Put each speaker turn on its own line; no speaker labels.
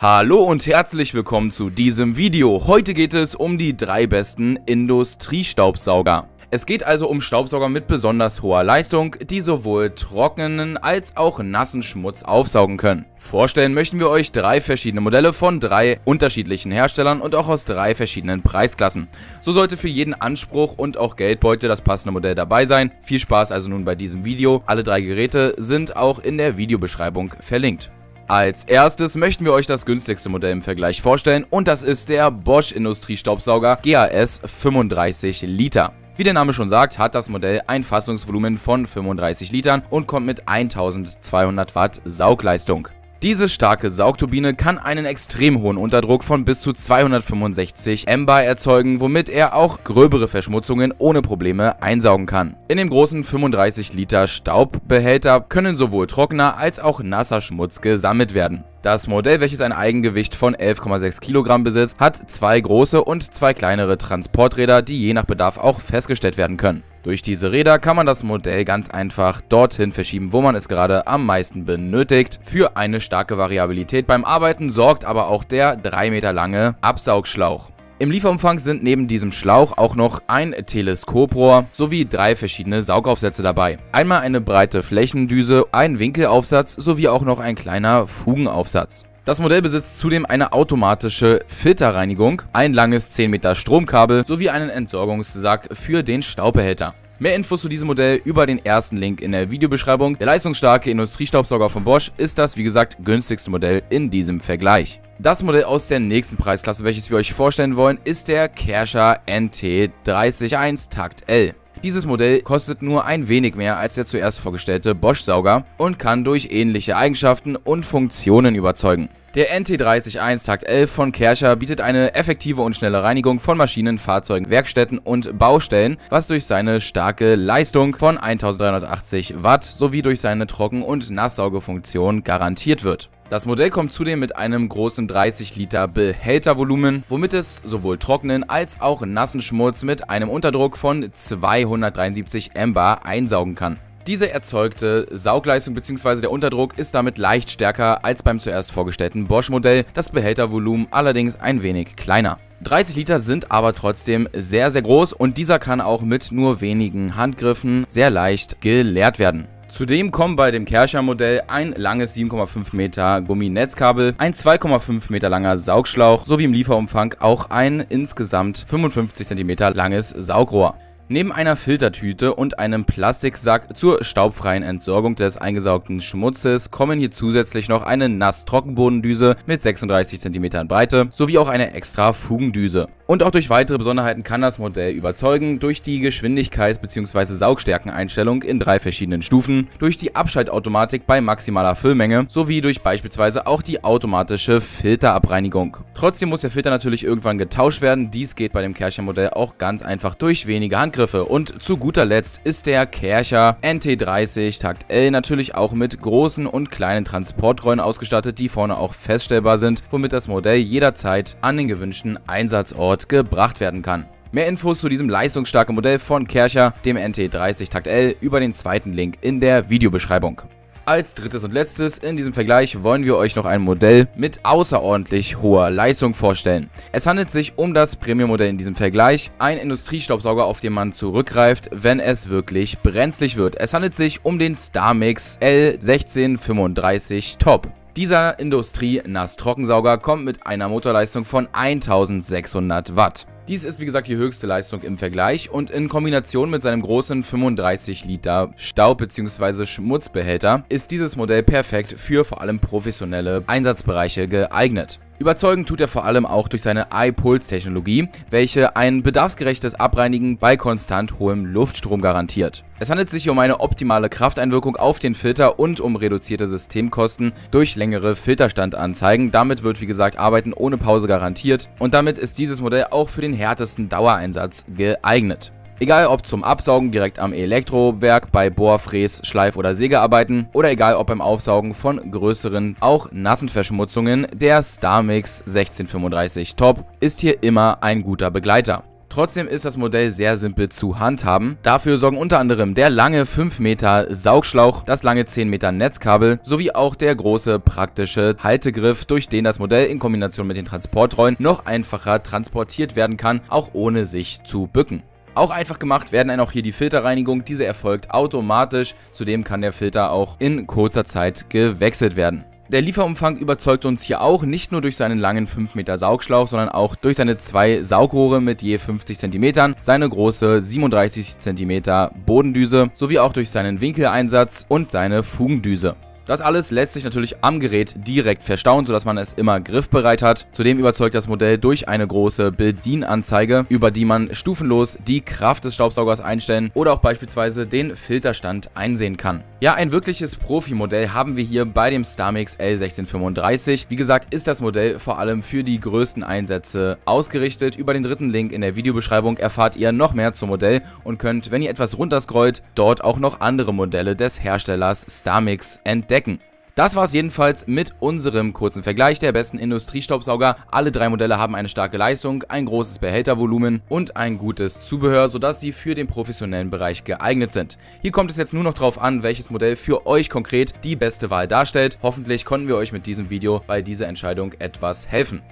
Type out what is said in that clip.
Hallo und herzlich willkommen zu diesem Video. Heute geht es um die drei besten Industriestaubsauger. Es geht also um Staubsauger mit besonders hoher Leistung, die sowohl trockenen als auch nassen Schmutz aufsaugen können. Vorstellen möchten wir euch drei verschiedene Modelle von drei unterschiedlichen Herstellern und auch aus drei verschiedenen Preisklassen. So sollte für jeden Anspruch und auch Geldbeute das passende Modell dabei sein. Viel Spaß also nun bei diesem Video. Alle drei Geräte sind auch in der Videobeschreibung verlinkt. Als erstes möchten wir euch das günstigste Modell im Vergleich vorstellen und das ist der Bosch Industriestaubsauger GAS 35 Liter. Wie der Name schon sagt, hat das Modell ein Fassungsvolumen von 35 Litern und kommt mit 1200 Watt Saugleistung. Diese starke Saugturbine kann einen extrem hohen Unterdruck von bis zu 265 MBAR erzeugen, womit er auch gröbere Verschmutzungen ohne Probleme einsaugen kann. In dem großen 35 Liter Staubbehälter können sowohl trockener als auch nasser Schmutz gesammelt werden. Das Modell, welches ein Eigengewicht von 11,6 Kilogramm besitzt, hat zwei große und zwei kleinere Transporträder, die je nach Bedarf auch festgestellt werden können. Durch diese Räder kann man das Modell ganz einfach dorthin verschieben, wo man es gerade am meisten benötigt. Für eine starke Variabilität beim Arbeiten sorgt aber auch der 3 Meter lange Absaugschlauch. Im Lieferumfang sind neben diesem Schlauch auch noch ein Teleskoprohr sowie drei verschiedene Saugaufsätze dabei. Einmal eine breite Flächendüse, ein Winkelaufsatz sowie auch noch ein kleiner Fugenaufsatz. Das Modell besitzt zudem eine automatische Filterreinigung, ein langes 10 Meter Stromkabel sowie einen Entsorgungssack für den Staubbehälter. Mehr Infos zu diesem Modell über den ersten Link in der Videobeschreibung. Der leistungsstarke Industriestaubsauger von Bosch ist das, wie gesagt, günstigste Modell in diesem Vergleich. Das Modell aus der nächsten Preisklasse, welches wir euch vorstellen wollen, ist der Kerscher NT 301 Takt L. Dieses Modell kostet nur ein wenig mehr als der zuerst vorgestellte Bosch-Sauger und kann durch ähnliche Eigenschaften und Funktionen überzeugen. Der NT301 Takt 11 von Kerscher bietet eine effektive und schnelle Reinigung von Maschinen, Fahrzeugen, Werkstätten und Baustellen, was durch seine starke Leistung von 1380 Watt sowie durch seine Trocken- und Nasssaugefunktion garantiert wird. Das Modell kommt zudem mit einem großen 30 Liter Behältervolumen, womit es sowohl trockenen als auch nassen Schmutz mit einem Unterdruck von 273 MBAR einsaugen kann. Diese erzeugte Saugleistung bzw. der Unterdruck ist damit leicht stärker als beim zuerst vorgestellten Bosch-Modell, das Behältervolumen allerdings ein wenig kleiner. 30 Liter sind aber trotzdem sehr, sehr groß und dieser kann auch mit nur wenigen Handgriffen sehr leicht geleert werden. Zudem kommen bei dem Kerscher Modell ein langes 7,5 Meter Gumminetzkabel, ein 2,5 Meter langer Saugschlauch sowie im Lieferumfang auch ein insgesamt 55 cm langes Saugrohr. Neben einer Filtertüte und einem Plastiksack zur staubfreien Entsorgung des eingesaugten Schmutzes kommen hier zusätzlich noch eine Nass-Trockenbodendüse mit 36 cm Breite sowie auch eine extra Fugendüse. Und auch durch weitere Besonderheiten kann das Modell überzeugen, durch die Geschwindigkeits- bzw. Saugstärkeneinstellung in drei verschiedenen Stufen, durch die Abschaltautomatik bei maximaler Füllmenge sowie durch beispielsweise auch die automatische Filterabreinigung. Trotzdem muss der Filter natürlich irgendwann getauscht werden, dies geht bei dem Kercher Modell auch ganz einfach durch wenige Handgriffe Angriffe. Und zu guter Letzt ist der Kercher NT30 Takt L natürlich auch mit großen und kleinen Transportrollen ausgestattet, die vorne auch feststellbar sind, womit das Modell jederzeit an den gewünschten Einsatzort gebracht werden kann. Mehr Infos zu diesem leistungsstarken Modell von Kercher, dem NT30 Takt L, über den zweiten Link in der Videobeschreibung. Als drittes und letztes in diesem Vergleich wollen wir euch noch ein Modell mit außerordentlich hoher Leistung vorstellen. Es handelt sich um das Premium-Modell in diesem Vergleich, ein Industriestaubsauger, auf den man zurückgreift, wenn es wirklich brenzlig wird. Es handelt sich um den StarMix L1635 Top. Dieser Industrie-Nass-Trockensauger kommt mit einer Motorleistung von 1600 Watt. Dies ist wie gesagt die höchste Leistung im Vergleich und in Kombination mit seinem großen 35 Liter Staub- bzw. Schmutzbehälter ist dieses Modell perfekt für vor allem professionelle Einsatzbereiche geeignet. Überzeugend tut er vor allem auch durch seine iPulse-Technologie, welche ein bedarfsgerechtes Abreinigen bei konstant hohem Luftstrom garantiert. Es handelt sich um eine optimale Krafteinwirkung auf den Filter und um reduzierte Systemkosten durch längere Filterstandanzeigen. Damit wird wie gesagt Arbeiten ohne Pause garantiert und damit ist dieses Modell auch für den härtesten Dauereinsatz geeignet. Egal ob zum Absaugen direkt am Elektrowerk, bei Bohr, Fräs, Schleif- oder Sägearbeiten oder egal ob beim Aufsaugen von größeren, auch nassen Verschmutzungen, der StarMix 1635 Top ist hier immer ein guter Begleiter. Trotzdem ist das Modell sehr simpel zu handhaben. Dafür sorgen unter anderem der lange 5 Meter Saugschlauch, das lange 10 Meter Netzkabel sowie auch der große praktische Haltegriff, durch den das Modell in Kombination mit den Transportrollen noch einfacher transportiert werden kann, auch ohne sich zu bücken. Auch einfach gemacht werden dann auch hier die Filterreinigung. Diese erfolgt automatisch. Zudem kann der Filter auch in kurzer Zeit gewechselt werden. Der Lieferumfang überzeugt uns hier auch nicht nur durch seinen langen 5 Meter Saugschlauch, sondern auch durch seine zwei Saugrohre mit je 50 cm, seine große 37 cm Bodendüse sowie auch durch seinen Winkeleinsatz und seine Fugendüse. Das alles lässt sich natürlich am Gerät direkt verstauen, sodass man es immer griffbereit hat. Zudem überzeugt das Modell durch eine große Bedienanzeige, über die man stufenlos die Kraft des Staubsaugers einstellen oder auch beispielsweise den Filterstand einsehen kann. Ja, ein wirkliches Profi-Modell haben wir hier bei dem StarMix L1635. Wie gesagt, ist das Modell vor allem für die größten Einsätze ausgerichtet. Über den dritten Link in der Videobeschreibung erfahrt ihr noch mehr zum Modell und könnt, wenn ihr etwas runterscrollt, dort auch noch andere Modelle des Herstellers StarMix entdecken entdecken. Das war es jedenfalls mit unserem kurzen Vergleich der besten Industriestaubsauger. Alle drei Modelle haben eine starke Leistung, ein großes Behältervolumen und ein gutes Zubehör, sodass sie für den professionellen Bereich geeignet sind. Hier kommt es jetzt nur noch darauf an, welches Modell für euch konkret die beste Wahl darstellt. Hoffentlich konnten wir euch mit diesem Video bei dieser Entscheidung etwas helfen.